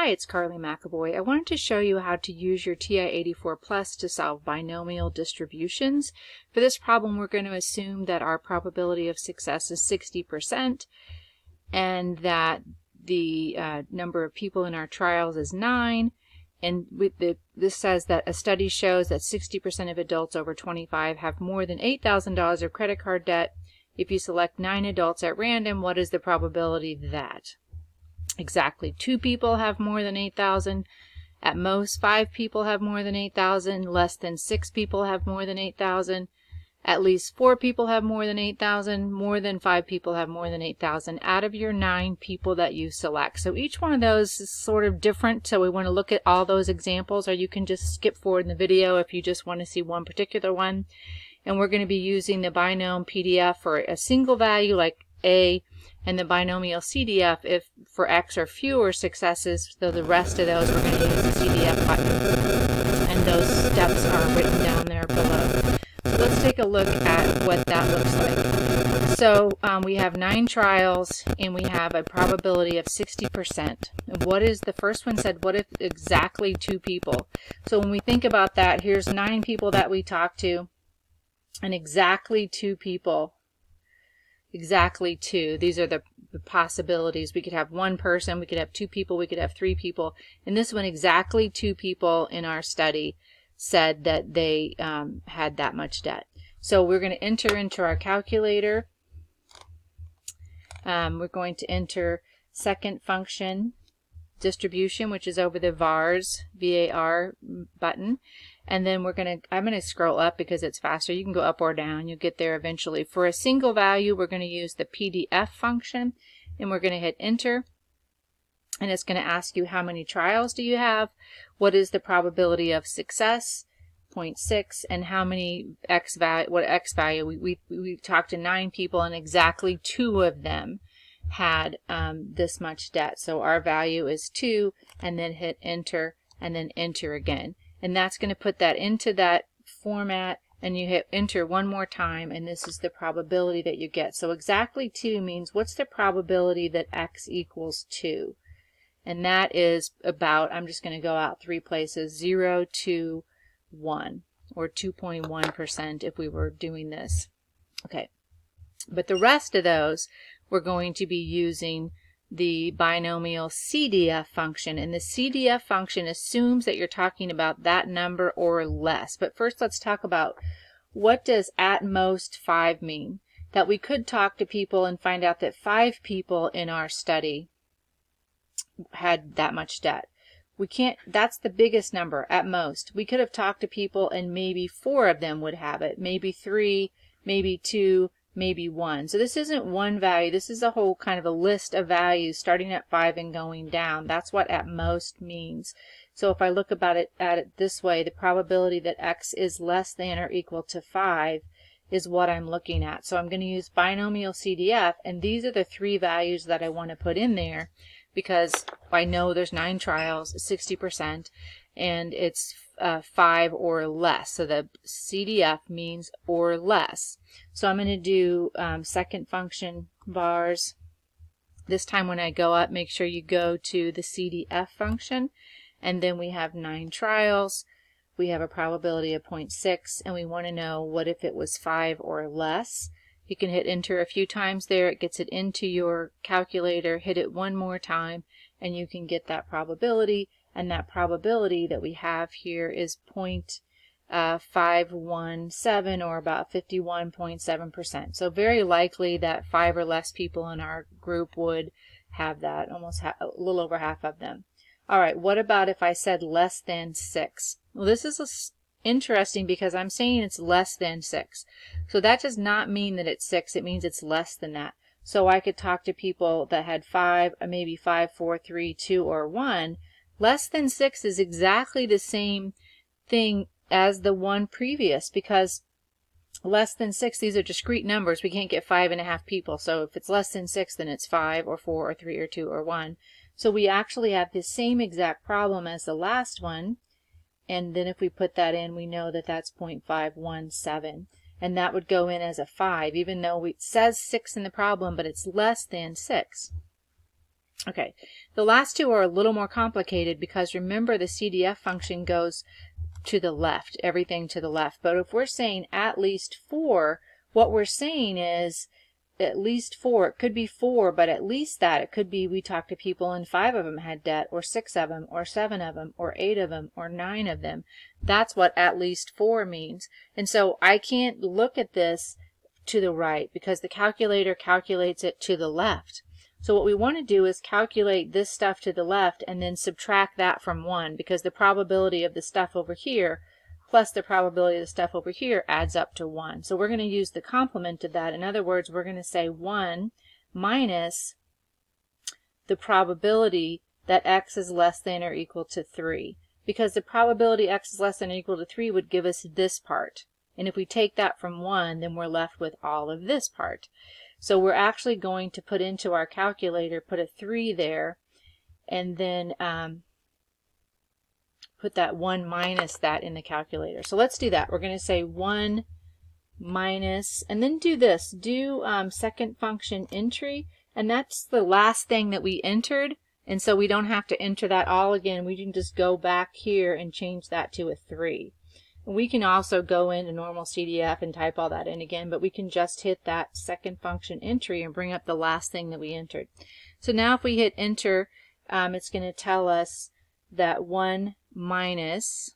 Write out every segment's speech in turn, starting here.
Hi, it's Carly McAvoy. I wanted to show you how to use your TI-84 Plus to solve binomial distributions. For this problem, we're going to assume that our probability of success is 60% and that the uh, number of people in our trials is 9. And the, this says that a study shows that 60% of adults over 25 have more than $8,000 of credit card debt. If you select 9 adults at random, what is the probability that? Exactly two people have more than 8,000. At most, five people have more than 8,000. Less than six people have more than 8,000. At least four people have more than 8,000. More than five people have more than 8,000 out of your nine people that you select. So each one of those is sort of different. So we want to look at all those examples or you can just skip forward in the video if you just want to see one particular one. And we're going to be using the binom PDF for a single value like A and the binomial CDF if for X or fewer successes, so the rest of those we're going to use the CDF button. And those steps are written down there below. So let's take a look at what that looks like. So um, we have nine trials and we have a probability of 60%. What is the first one said, what if exactly two people? So when we think about that, here's nine people that we talked to and exactly two people exactly two. These are the, possibilities. We could have one person, we could have two people, we could have three people. In this one, exactly two people in our study said that they um, had that much debt. So we're going to enter into our calculator. Um, we're going to enter second function distribution, which is over the VARS, V-A-R button. And then we're going to, I'm going to scroll up because it's faster. You can go up or down. You'll get there eventually. For a single value, we're going to use the PDF function and we're going to hit enter. And it's going to ask you how many trials do you have? What is the probability of success? 0.6 and how many x value, what x value? We, we, we talked to nine people and exactly two of them had um, this much debt. So our value is 2 and then hit enter and then enter again and that's going to put that into that format and you hit enter one more time and this is the probability that you get. So exactly 2 means what's the probability that x equals 2? And that is about, I'm just going to go out three places, 0 to 1 or 2.1% if we were doing this. Okay, but the rest of those we're going to be using the binomial CDF function. And the CDF function assumes that you're talking about that number or less. But first let's talk about what does at most 5 mean? That we could talk to people and find out that 5 people in our study had that much debt. We can't, that's the biggest number at most. We could have talked to people and maybe 4 of them would have it, maybe 3, maybe 2, maybe 1. So this isn't one value. This is a whole kind of a list of values starting at 5 and going down. That's what at most means. So if I look about it at it this way, the probability that x is less than or equal to 5 is what I'm looking at. So I'm going to use binomial CDF, and these are the three values that I want to put in there because I know there's nine trials, 60%, and it's uh, 5 or less. So the CDF means or less. So I'm going to do um, second function VARS. This time when I go up, make sure you go to the CDF function. And then we have 9 trials. We have a probability of 0.6, and we want to know what if it was 5 or less. You can hit enter a few times there. It gets it into your calculator. Hit it one more time, and you can get that probability and that probability that we have here is uh, 0.517 or about 51.7%. So very likely that five or less people in our group would have that, almost a little over half of them. All right, what about if I said less than 6? Well, this is interesting because I'm saying it's less than 6. So that does not mean that it's 6. It means it's less than that. So I could talk to people that had 5, uh, maybe 5, 4, 3, 2, or 1, Less than 6 is exactly the same thing as the one previous because less than 6, these are discrete numbers. We can't get five and a half people. So if it's less than 6, then it's 5 or 4 or 3 or 2 or 1. So we actually have the same exact problem as the last one. And then if we put that in, we know that that's 0.517. And that would go in as a 5, even though it says 6 in the problem, but it's less than 6. Okay, the last two are a little more complicated because remember the CDF function goes to the left, everything to the left. But if we're saying at least four, what we're saying is at least four. It could be four, but at least that. It could be we talked to people and five of them had debt, or six of them, or seven of them, or eight of them, or nine of them. That's what at least four means. And so I can't look at this to the right because the calculator calculates it to the left. So what we want to do is calculate this stuff to the left and then subtract that from 1 because the probability of the stuff over here plus the probability of the stuff over here adds up to 1. So we're going to use the complement of that. In other words, we're going to say 1 minus the probability that x is less than or equal to 3 because the probability x is less than or equal to 3 would give us this part. And if we take that from 1, then we're left with all of this part. So we're actually going to put into our calculator, put a 3 there, and then um, put that 1 minus that in the calculator. So let's do that. We're going to say 1 minus, and then do this. Do um, second function entry, and that's the last thing that we entered. And so we don't have to enter that all again. We can just go back here and change that to a 3. We can also go into normal CDF and type all that in again, but we can just hit that second function entry and bring up the last thing that we entered. So now if we hit enter, um, it's going to tell us that 1 minus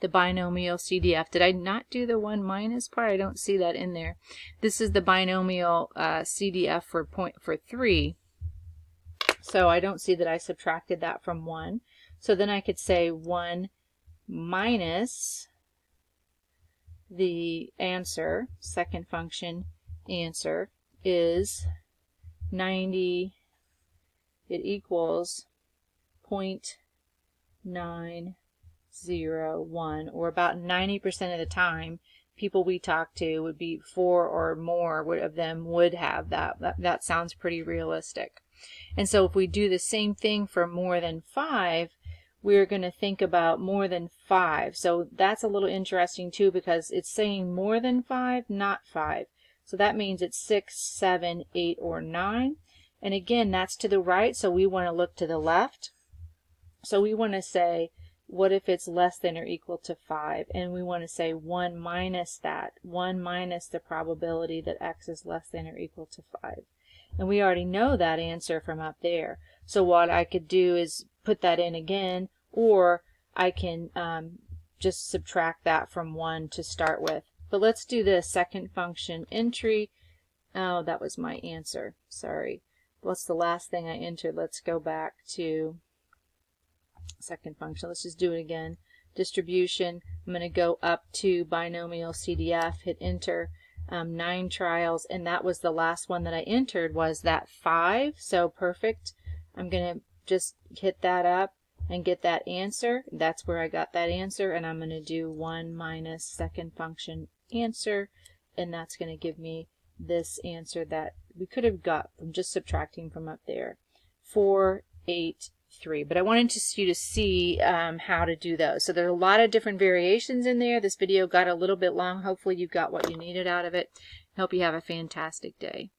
the binomial CDF. Did I not do the 1 minus part? I don't see that in there. This is the binomial uh, CDF for point for 3. So I don't see that I subtracted that from 1. So then I could say 1 minus the answer, second function answer, is 90, it equals 0.901, or about 90% of the time, people we talk to would be four or more of them would have that. That, that sounds pretty realistic. And so if we do the same thing for more than five, we're going to think about more than five. So that's a little interesting too because it's saying more than five, not five. So that means it's six, seven, eight, or nine. And again, that's to the right, so we want to look to the left. So we want to say, what if it's less than or equal to 5? And we want to say 1 minus that. 1 minus the probability that x is less than or equal to 5. And we already know that answer from up there. So what I could do is put that in again, or I can um, just subtract that from 1 to start with. But let's do this second function entry. Oh, that was my answer. Sorry. What's the last thing I entered? Let's go back to second function. Let's just do it again. Distribution. I'm going to go up to binomial CDF, hit enter. Um, nine trials, and that was the last one that I entered was that five. So perfect. I'm going to just hit that up and get that answer. That's where I got that answer and I'm going to do 1 minus second function answer and that's going to give me this answer that we could have got from just subtracting from up there. 4, 8, 3. But I wanted to, you to see um, how to do those. So there's a lot of different variations in there. This video got a little bit long. Hopefully you got what you needed out of it. Hope you have a fantastic day.